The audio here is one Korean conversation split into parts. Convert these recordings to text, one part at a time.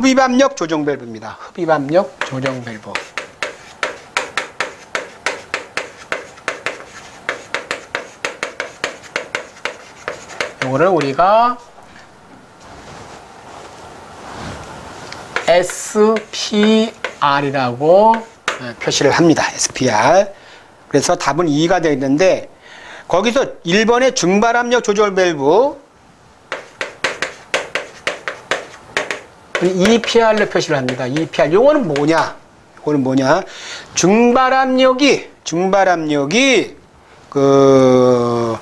흡입압력 조정 밸브입니다. 흡입압력 조정 밸브. 이거를 우리가 SPR이라고 표시를 합니다. SPR. 그래서 답은 2가 되어 있는데 거기서 1번의 중발압력 조절 밸브 EPR로 표시를 합니다. EPR. 요거는 뭐냐? 요거는 뭐냐? 중발압력이 중발압력이 그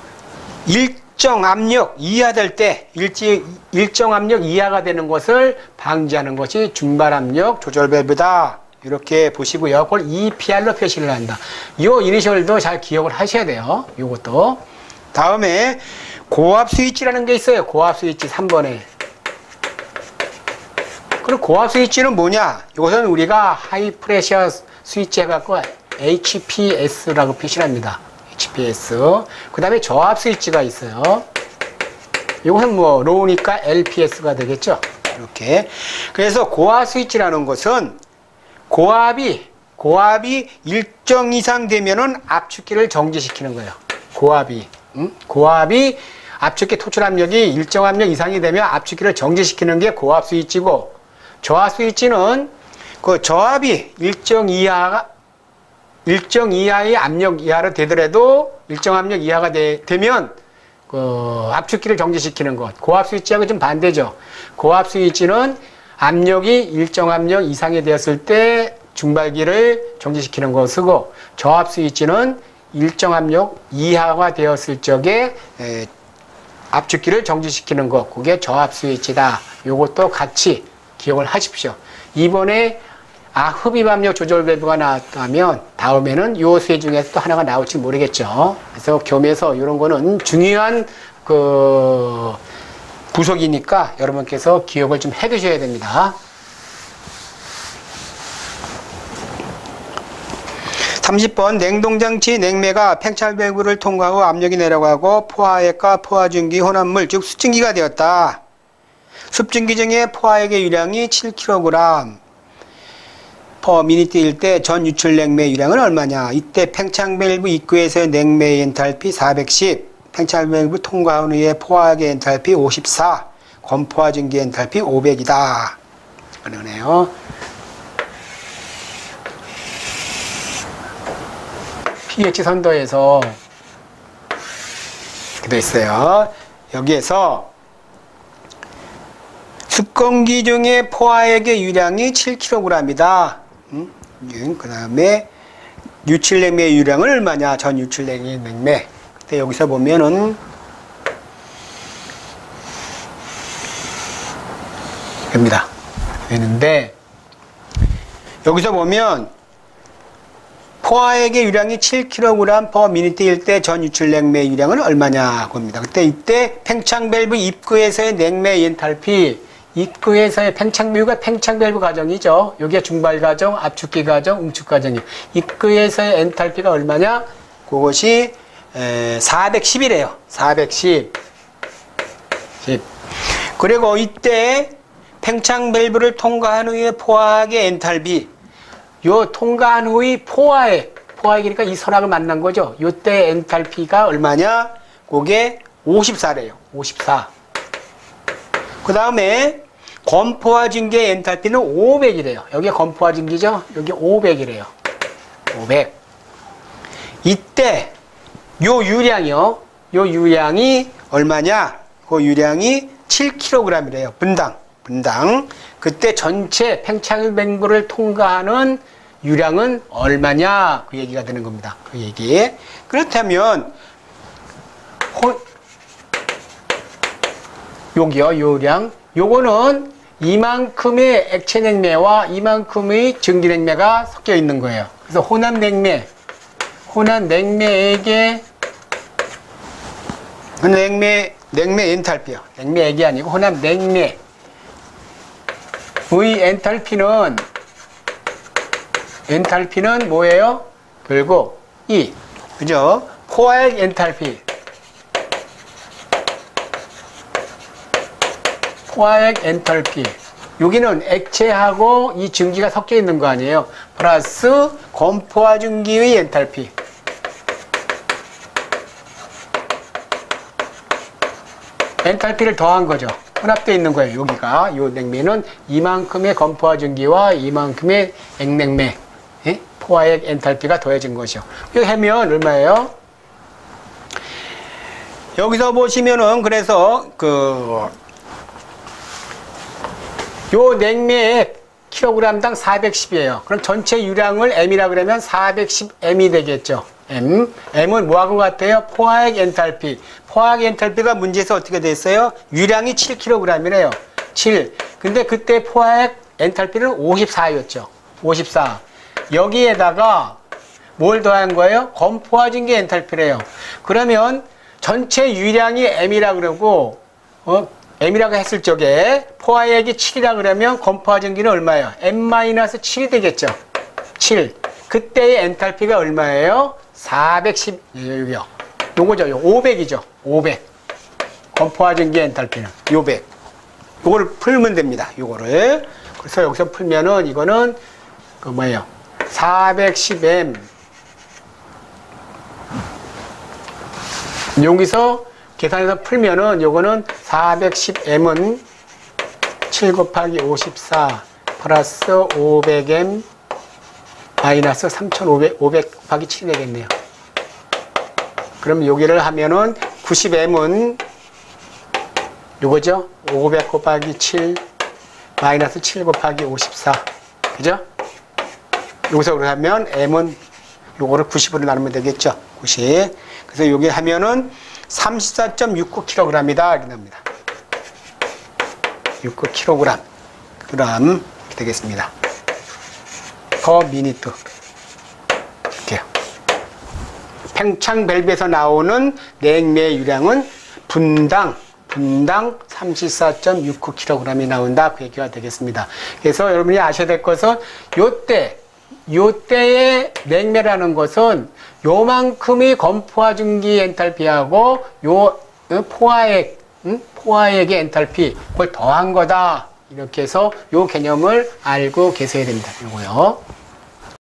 일정 압력 이하 될 때 일지, 일정 압력 이하가 되는 것을 방지하는 것이 중발압력 조절 밸브다. 이렇게 보시고요. 그걸 EPR로 표시를 한다. 요 이니셜도 잘 기억을 하셔야 돼요. 요것도. 다음에 고압 스위치라는 게 있어요. 고압 스위치 3번에. 그럼 고압 스위치는 뭐냐? 이것은 우리가 high pressure switch 해갖고 HPS라고 표시를 합니다. HPS. 그 다음에 저압 스위치가 있어요. 이것은 뭐 low니까 LPS가 되겠죠. 이렇게. 그래서 고압 스위치라는 것은 고압이 고압이 일정 이상 되면은 압축기를 정지시키는 거예요. 고압이 응? 고압이 압축기 토출 압력이 일정 압력 이상이 되면 압축기를 정지시키는 게 고압 스위치고 저압 스위치는 그 저압이 일정 이하가 일정 이하의 압력 이하로 되더라도 일정 압력 이하가 되, 되면 그 압축기를 정지시키는 것. 고압 스위치하고 좀 반대죠. 고압 스위치는 압력이 일정 압력 이상이 되었을 때 중발기를 정지시키는 거 쓰고 저압 스위치는 일정 압력 이하가 되었을 적에 에, 압축기를 정지시키는 것. 그게 저압 스위치다. 요것도 같이 기억을 하십시오. 이번에 아, 흡입압력 조절 밸브가 나왔다면 다음에는 요 세 중에서 또 하나가 나올지 모르겠죠. 그래서 겸해서 이런 거는 중요한 그 부속이니까 여러분께서 기억을 좀 해 두셔야 됩니다. 30번 냉동장치 냉매가 팽창 밸브를 통과하고 압력이 내려가고 포화액과 포화증기 혼합물 즉 습증기가 되었다. 습증기 중에 포화액의 유량이 7kg per minute일 때 전 유출 냉매 유량은 얼마냐? 이때 팽창 밸브 입구에서의 냉매 엔탈피 410, 팽창 밸브 통과한 후에 포화액의 엔탈피 54, 건포화 증기 엔탈피 500이다. 그러네요. pH 선도에서 이렇게 돼 있어요. 여기에서 습공기 중에 포화액의 유량이 7kg이다. 음? 그 다음에 유출냉매의 유량은 얼마냐? 전 유출냉매 냉매. 그때 여기서 보면은 됩니다. 되는데 여기서 보면 포화액의 유량이 7kg per minute일 때 전 유출 냉매 유량은 얼마냐 겁니다. 그때 이때 팽창 밸브 입구에서의 냉매 엔탈피 입구에서의 팽창 밸브가 팽창 밸브 과정이죠. 여기가 증발 과정, 압축기 과정, 응축 과정이에요. 입구에서의 엔탈피가 얼마냐? 그것이 410이래요. 410. 10. 그리고 이때 팽창 밸브를 통과한 후에 포화액의 엔탈피 요 통과한 후의 포화액, 포화액이니까 이 선악을 만난 거죠. 요때 엔탈피가 얼마냐? 그게 54래요. 54. 그 다음에 건포화 증기의 엔탈피는 500이래요. 여기 건포화 증기죠? 여기 500이래요. 500. 이때 요 유량이요. 요 유량이 얼마냐? 그 유량이 7kg이래요. 분당. 분당. 그때 전체 팽창 맹부를 통과하는 유량은 얼마냐? 그 얘기가 되는 겁니다. 그 얘기. 그렇다면 호, 여기요, 요량. 요거는 이만큼의 액체 냉매와 이만큼의 증기 냉매가 섞여 있는 거예요. 그래서 혼합 냉매, 혼합 냉매액의 냉매 냉매 엔탈피요. 냉매액이 아니고 혼합 냉매. V 엔탈피는 엔탈피는 뭐예요? 결국 E. 그죠? 포화액 엔탈피. 포화액 엔탈피. 여기는 액체하고 이 증기가 섞여 있는 거 아니에요. 플러스 건포화 증기의 엔탈피. 엔탈피를 더한 거죠. 혼합되어 있는 거예요. 여기가 이 냉매는 이만큼의 건포화 증기와 이만큼의 액냉매 예? 포화액 엔탈피가 더해진 것이요. 이거 하면 얼마예요? 여기서 보시면은 그래서 그 요 냉매의 킬로그램당 410이에요. 그럼 전체 유량을 M이라 그러면 410M이 되겠죠. M. M은 뭐하고 같아요? 포화액 엔탈피. 포화액 엔탈피가 문제에서 어떻게 됐어요? 유량이 7kg이래요. 7. 근데 그때 포화액 엔탈피는 54였죠. 54. 여기에다가 뭘 더한 거예요? 건포화진 게 엔탈피래요. 그러면 전체 유량이 M이라 그러고 어? M이라고 했을 적에 포화액이 7이라 그러면 건포화전기는 얼마예요? M-7이 되겠죠. 7. 그때의 엔탈피가 얼마예요? 410, 여기요. 요거죠. 요 500이죠. 500. 건포화전기 엔탈피는 500. 요거를 풀면 됩니다. 요거를. 그래서 여기서 풀면은 이거는 그 뭐예요? 410M. 여기서 계산해서 풀면은 요거는 410m은 7 곱하기 54 플러스 500m 마이너스 3500 500 곱하기 7이 되겠네요. 그럼 여기를 하면은 90m은 요거죠? 500 곱하기 7 마이너스 7 곱하기 54 그죠? 여기서 그렇게 하면 m은 요거를 90으로 나누면 되겠죠? 90 그래서 여기 하면은 34.69kg이다 이렇게 납니다. 69kg 그램 이렇게 되겠습니다. per minute 이렇게요. 팽창 밸브에서 나오는 냉매 유량은 분당 분당 34.69kg이 나온다 그 얘기가 되겠습니다. 그래서 여러분이 아셔야 될 것은 요때 요때의 냉매라는 것은 요만큼의 건포화 증기 엔탈피하고 요 어, 포화액 응? 포화액의 엔탈피 그걸 더한 거다 이렇게 해서 요 개념을 알고 계셔야 됩니다. 요거요.